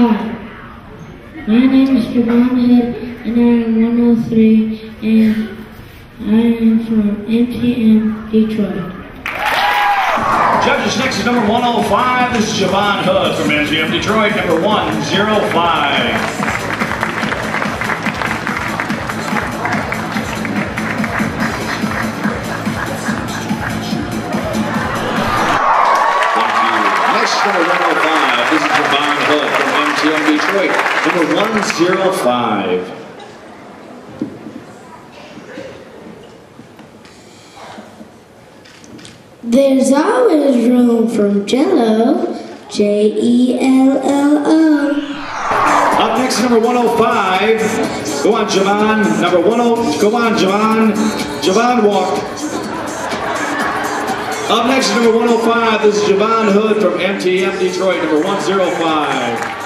Hi. My name is Javon Hood, and I am 103, and I am from MTM Detroit. Judges next is number 105. This is Javon Hood from MTM Detroit, number 105. Next, number 105. This is Javon Hood MTM Detroit, number 105. There's always room from Jello, J E L L O. Up next, number 105. Go on, Javon. Number 10. Go on, Javon. Javon walk. Up next is number 105. This is Javon Hood from MTM Detroit, number 105.